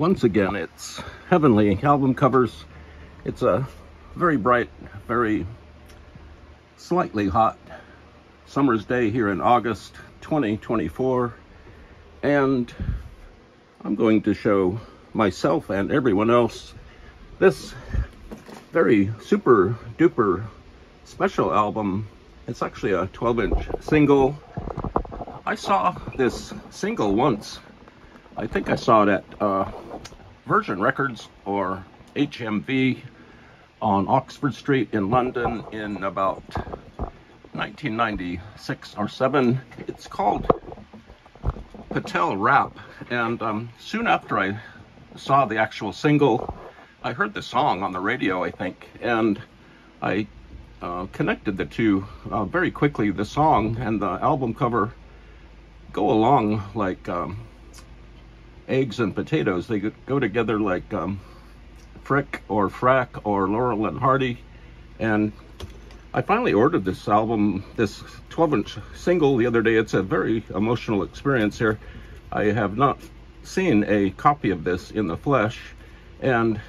once again, it's Heavenly album covers. It's a very bright, very slightly hot summer's day here in August 2024. And I'm going to show myself and everyone else this very super duper special album. It's actually a 12 inch single. I saw this single once. I think I saw it at uh, Virgin Records or HMV on Oxford Street in London in about 1996 or 7. It's called Patel Rap. And um, soon after I saw the actual single, I heard the song on the radio, I think, and I uh, connected the two uh, very quickly. The song and the album cover go along like um, eggs and potatoes. They go together like um, Frick or Frack or Laurel and Hardy. And I finally ordered this album, this 12 inch single the other day. It's a very emotional experience here. I have not seen a copy of this in the flesh. And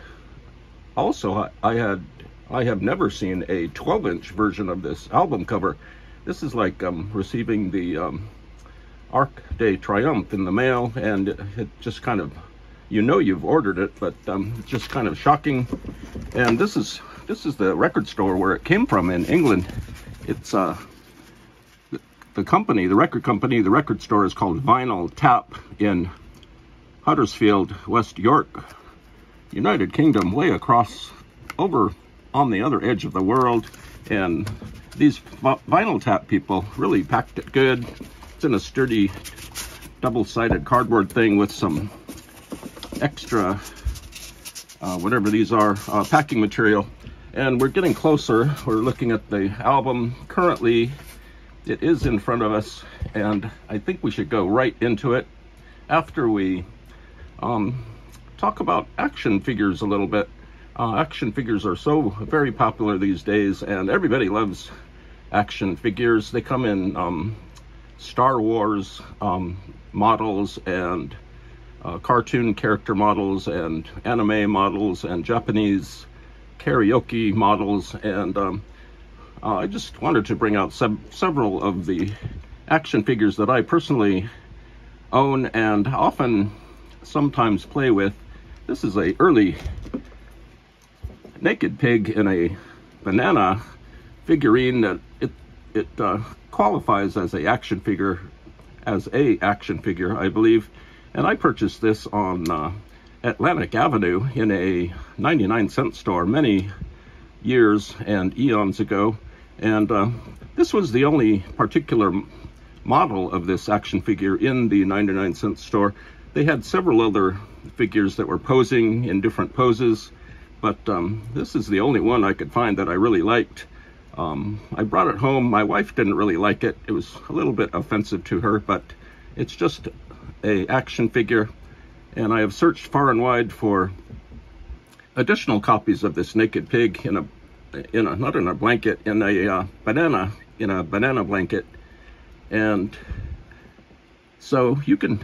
also, I had I have never seen a 12 inch version of this album cover. This is like um, receiving the um, Arc de Triomphe in the mail, and it, just kind of, you know you've ordered it, but um, it's just kind of shocking. And this is this is the record store where it came from in England. It's uh, the, the company, the record company, the record store is called Vinyl Tap in Huddersfield, West York, United Kingdom, way across over on the other edge of the world. And these vinyl tap people really packed it good. It's in a sturdy double-sided cardboard thing with some extra, uh, whatever these are, uh, packing material. And we're getting closer. We're looking at the album. Currently, it is in front of us, and I think we should go right into it after we um, talk about action figures a little bit. Uh, action figures are so very popular these days, and everybody loves action figures. They come in um, Star Wars um, models and uh, cartoon character models and anime models and Japanese karaoke models. And um, uh, I just wanted to bring out several of the action figures that I personally own and often sometimes play with. This is a early naked pig in a banana figurine that it, uh, qualifies as a action figure, as a action figure, I believe. And I purchased this on uh, Atlantic Avenue in a 99 cent store many years and eons ago. And uh, this was the only particular model of this action figure in the 99 cent store. They had several other figures that were posing in different poses, but um, this is the only one I could find that I really liked. Um, I brought it home. My wife didn't really like it. It was a little bit offensive to her, but it's just a action figure. And I have searched far and wide for additional copies of this naked pig in a, in a not in a blanket, in a uh, banana, in a banana blanket. And so you can,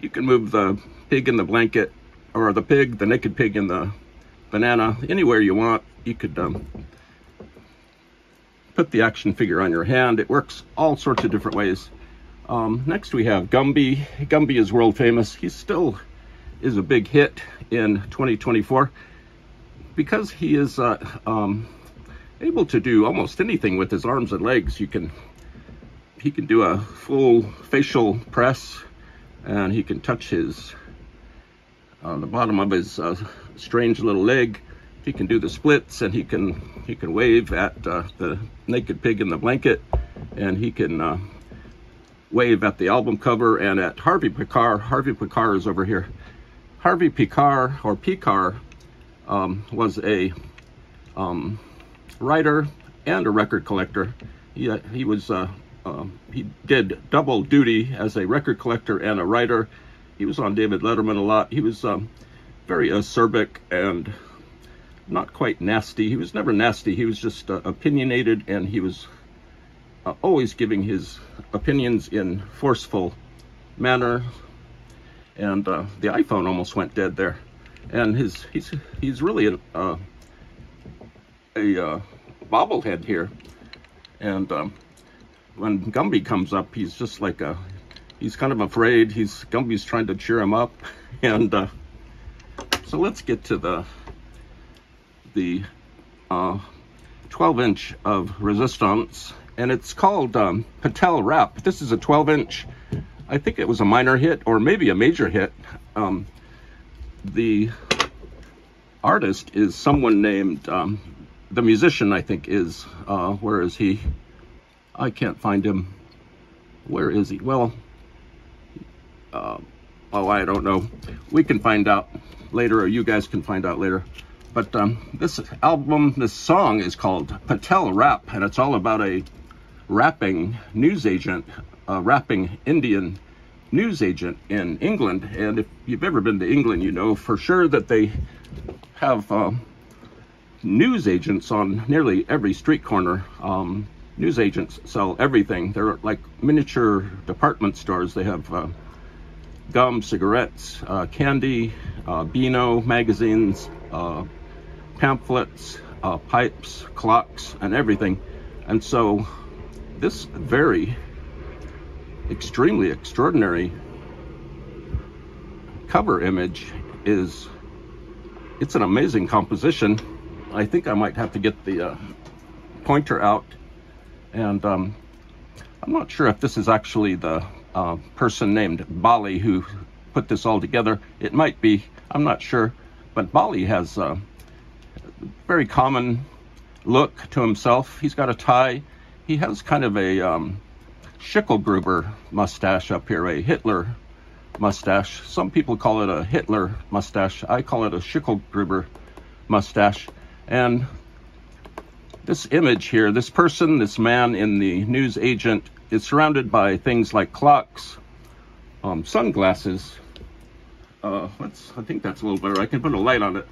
you can move the pig in the blanket or the pig, the naked pig in the banana, anywhere you want. You could um, put the action figure on your hand. It works all sorts of different ways. Um, next we have Gumby. Gumby is world famous. He still is a big hit in 2024 because he is uh, um, able to do almost anything with his arms and legs. You can he can do a full facial press and he can touch his uh, the bottom of his uh, strange little leg he can do the splits and he can he can wave at uh, the naked pig in the blanket and he can uh, wave at the album cover and at Harvey Pekar. Harvey Pekar is over here. Harvey Pekar or Pekar um, was a um, writer and a record collector. He, uh, he was uh, um, he did double duty as a record collector and a writer. He was on David Letterman a lot. He was um, very acerbic and not quite nasty. He was never nasty. He was just uh, opinionated and he was uh, always giving his opinions in forceful manner. and uh, the iPhone almost went dead there. And his he's he's really an, uh, a uh, bobblehead here, and um, when Gumby comes up, he's just like a he's kind of afraid. He's Gumby's trying to cheer him up, and uh, so let's get to the the uh, 12 inch of resistance and it's called um, Patel Rap. This is a 12 inch. I think it was a minor hit or maybe a major hit. Um, the artist is someone named, um, the musician I think is, uh, where is he? I can't find him. Where is he? Well, uh, oh, I don't know. We can find out later, or you guys can find out later. But um, this album, this song is called Patel Rap, and it's all about a rapping news agent, a rapping Indian news agent in England. And if you've ever been to England, you know for sure that they have uh, news agents on nearly every street corner. Um, news agents sell everything. They're like miniature department stores. They have uh, gum, cigarettes, uh, candy, uh, Beano magazines, uh, pamphlets, uh, pipes, clocks, and everything. And so this very extremely extraordinary cover image is it's an amazing composition. I think I might have to get the uh, pointer out and um, I'm not sure if this is actually the uh, person named Bali who put this all together. It might be, I'm not sure, but Bali has a very common look to himself. He's got a tie. He has kind of a um, Schicklgruber mustache up here, a Hitler mustache. Some people call it a Hitler mustache. I call it a Schicklgruber mustache. And this image here, this person, this man in the news agent is surrounded by things like clocks, um, sunglasses. Uh, let's, I think that's a little better. I can put a light on it.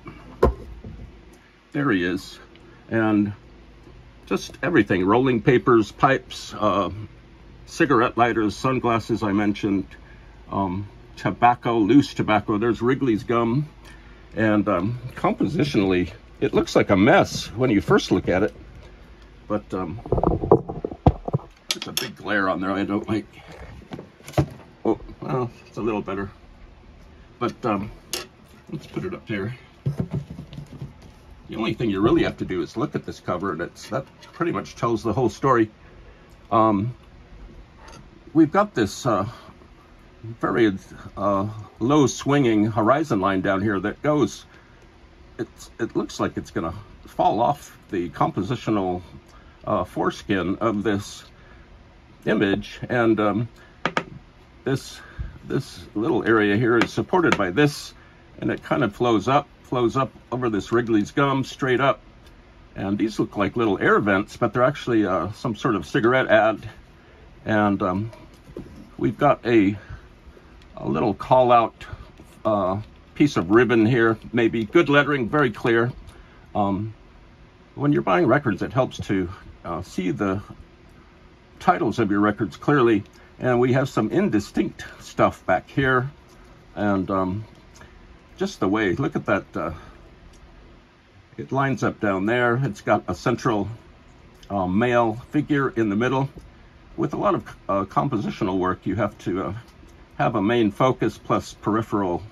There he is. And just everything, rolling papers, pipes, uh, cigarette lighters, sunglasses I mentioned, um, tobacco, loose tobacco. There's Wrigley's gum. And um, compositionally, it looks like a mess when you first look at it. But um, there's a big glare on there I don't like. Oh, well, it's a little better. But um, let's put it up there. The only thing you really have to do is look at this cover, and it's that pretty much tells the whole story. Um, we've got this uh, very uh, low swinging horizon line down here that goes, it's, it looks like it's going to fall off the compositional uh, foreskin of this image. And um, this, this little area here is supported by this, and it kind of flows up, flows up over this Wrigley's gum straight up. And these look like little air vents, but they're actually uh, some sort of cigarette ad. And um, we've got a a little call out uh, piece of ribbon here, maybe good lettering, very clear. Um, when you're buying records, it helps to uh, see the titles of your records clearly. And we have some indistinct stuff back here. And um, just the way, look at that. Uh, it lines up down there. It's got a central uh, male figure in the middle. With a lot of uh, compositional work, you have to uh, have a main focus plus peripheral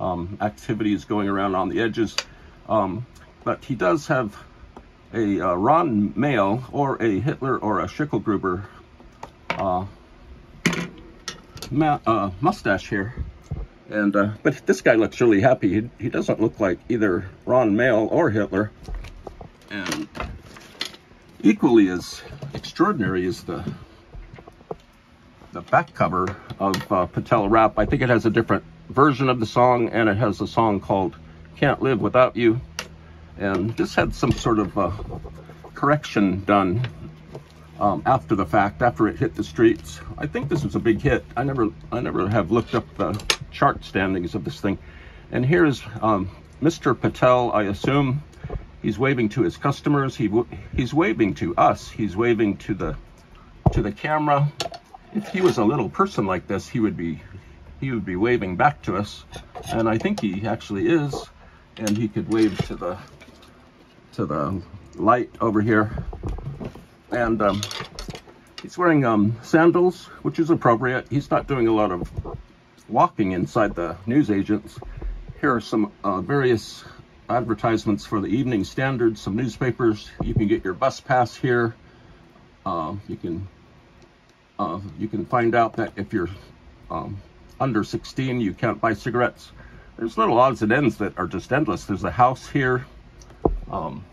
um, activities going around on the edges. Um, but he does have a uh, Ron Mael or a Hitler or a Schicklgruber uh, uh, mustache here. And uh, But this guy looks really happy. He, he doesn't look like either Ron Mael or Hitler. And equally as extraordinary is the the back cover of uh, Patel Rap. I think it has a different version of the song, and it has a song called Can't Live Without You. And this had some sort of uh, correction done um, after the fact, after it hit the streets. I think this was a big hit. I never, I never have looked up the chart standings of this thing. And here's um, Mr. Patel, I assume. He's waving to his customers. He he's waving to us. He's waving to the to the camera if he was a little person like this, he would be he would be waving back to us. And I think he actually is. And he could wave to the to the light over here. And um, he's wearing um, sandals, which is appropriate. He's not doing a lot of walking inside the newsagents. Here are some uh, various advertisements for the Evening Standard, some newspapers. You can get your bus pass here. Uh, you can uh, you can find out that if you're um, under 16, you can't buy cigarettes. There's little odds and ends that are just endless. There's a house here. Um,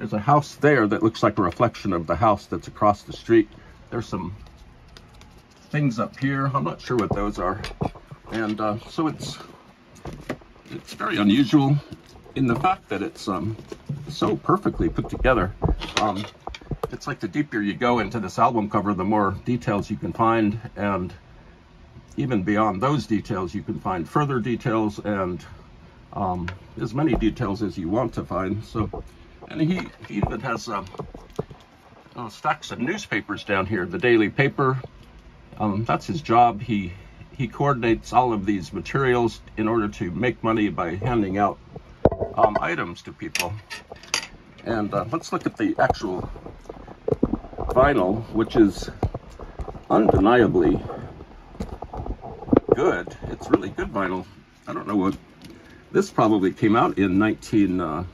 there's a house there that looks like a reflection of the house that's across the street. There's some things up here. I'm not sure what those are. And uh, so it's it's very unusual in the fact that it's um, so perfectly put together. Um, it's like the deeper you go into this album cover, the more details you can find. And even beyond those details, you can find further details and um, as many details as you want to find. So, and he, he even has uh, uh, stacks of newspapers down here. The daily paper, um, that's his job. He he coordinates all of these materials in order to make money by handing out um, items to people. And uh, let's look at the actual vinyl, which is undeniably good. It's really good vinyl. I don't know what, this probably came out in 19... uh,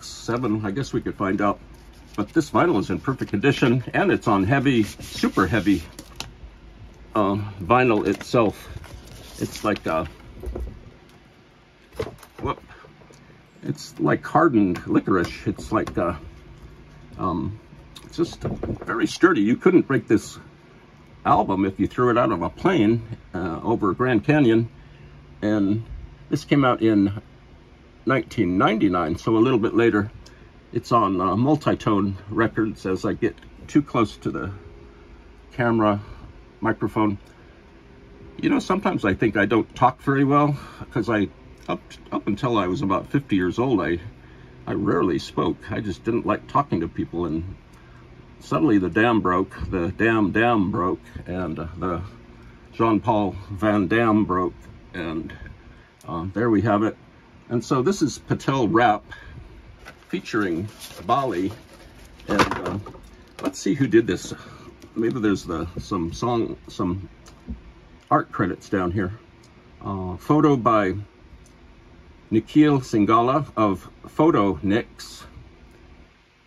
7, I guess we could find out. But this vinyl is in perfect condition and it's on heavy, super heavy uh, vinyl itself. It's like a, whoop, it's like hardened licorice. It's like, uh, um, it's just very sturdy. You couldn't break this album if you threw it out of a plane uh, over Grand Canyon. And this came out in 1999, so a little bit later. It's on uh, Multitone records as I get too close to the camera microphone. You know, sometimes I think I don't talk very well because I up up until I was about 50 years old, I I rarely spoke. I just didn't like talking to people, and suddenly the dam broke. The dam dam broke, and uh, the Jean Paul Van Damme broke, and uh, there we have it. And so this is Patel Rap featuring Bali, and uh, let's see who did this. Maybe there's the some song, some art credits down here. Uh, photo by Nikhil Singhalla of Photo Nix.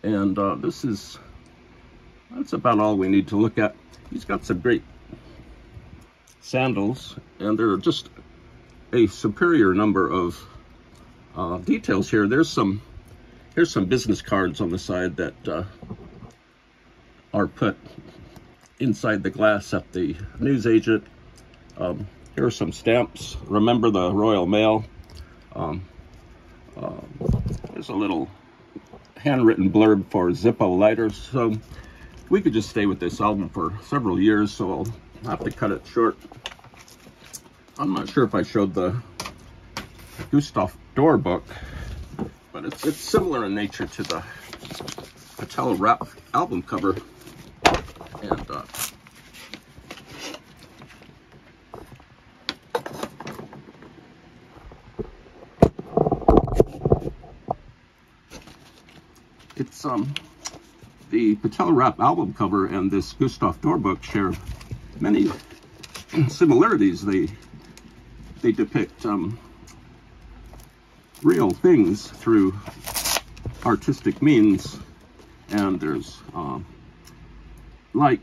And uh, this is, that's about all we need to look at. He's got some great sandals, and there are just a superior number of uh, details here. There's some, here's some business cards on the side that uh, are put inside the glass at the newsagent. Um, here are some stamps. Remember the Royal Mail. Um, uh, there's a little handwritten blurb for Zippo lighters. So we could just stay with this album for several years, so I'll have to cut it short. I'm not sure if I showed the Gustav Doré book, but it's, it's similar in nature to the Patel Rap album cover. And uh, it's um the Patel Rap album cover and this Gustav Doré book share many similarities. They they depict um, real things through artistic means, and there's uh, like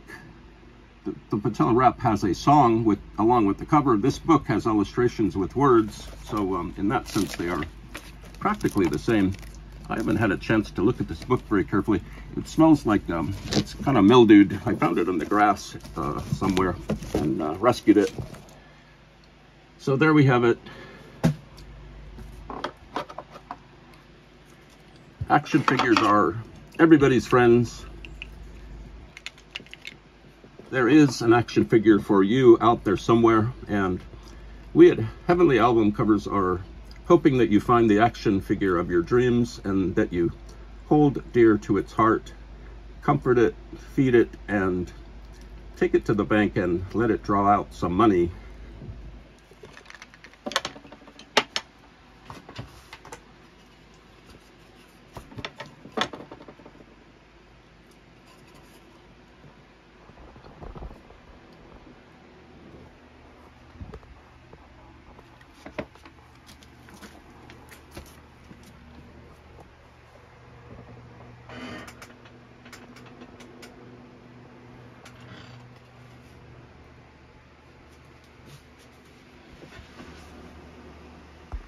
the, the Patel Rap has a song with along with the cover. This book has illustrations with words, so um, in that sense they are practically the same. I haven't had a chance to look at this book very carefully. It smells like um, it's kind of mildewed. I found it in the grass uh, somewhere and uh, rescued it. So there we have it. Action figures are everybody's friends. There is an action figure for you out there somewhere, and we at Heavenly Album Covers are hoping that you find the action figure of your dreams and that you hold dear to its heart. comfort it, feed it, and take it to the bank and let it draw out some money